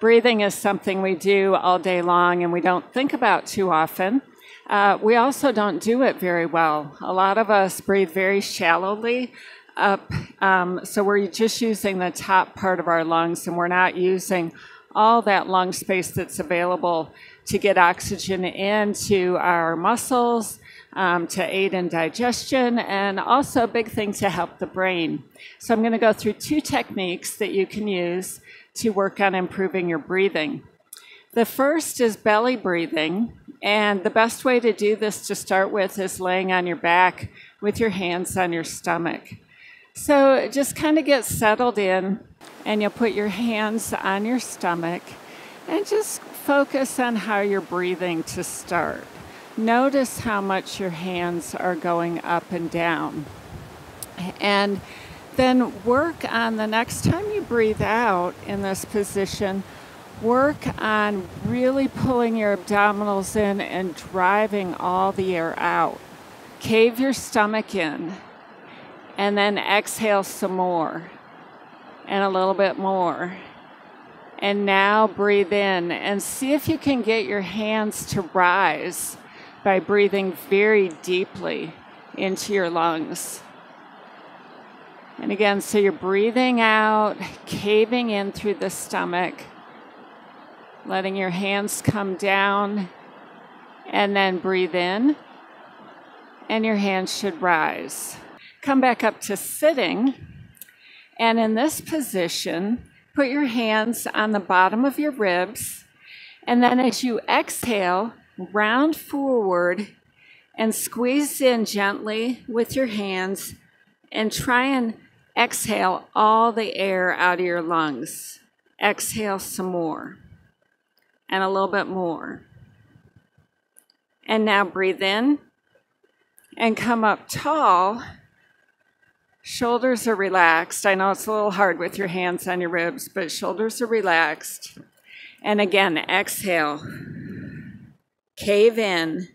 breathing is something we do all day long and we don't think about too often. Uh, we also don't do it very well. A lot of us breathe very shallowly up, um, so we're just using the top part of our lungs and we're not using all that lung space that's available to get oxygen into our muscles, um, to aid in digestion, and also a big thing to help the brain. So, I'm going to go through two techniques that you can use to work on improving your breathing. The first is belly breathing, and the best way to do this to start with is laying on your back with your hands on your stomach. So just kind of get settled in, and you'll put your hands on your stomach and just focus on how you're breathing to start. Notice how much your hands are going up and down. And then work on the next time you breathe out in this position, work on really pulling your abdominals in and driving all the air out. Cave your stomach in and then exhale some more and a little bit more. And now breathe in and see if you can get your hands to rise by breathing very deeply into your lungs. And again, so you're breathing out, caving in through the stomach, letting your hands come down, and then breathe in, and your hands should rise. Come back up to sitting, and in this position, put your hands on the bottom of your ribs, and then as you exhale, round forward and squeeze in gently with your hands and try and exhale all the air out of your lungs. Exhale some more and a little bit more. And now breathe in and come up tall. Shoulders are relaxed. I know it's a little hard with your hands on your ribs, but shoulders are relaxed. And again, exhale cave in,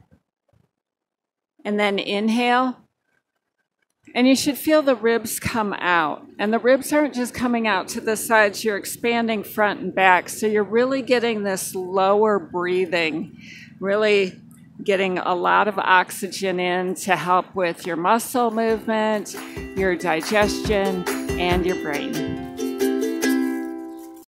and then inhale. And you should feel the ribs come out. And the ribs aren't just coming out to the sides, you're expanding front and back. So you're really getting this lower breathing, really getting a lot of oxygen in to help with your muscle movement, your digestion, and your brain.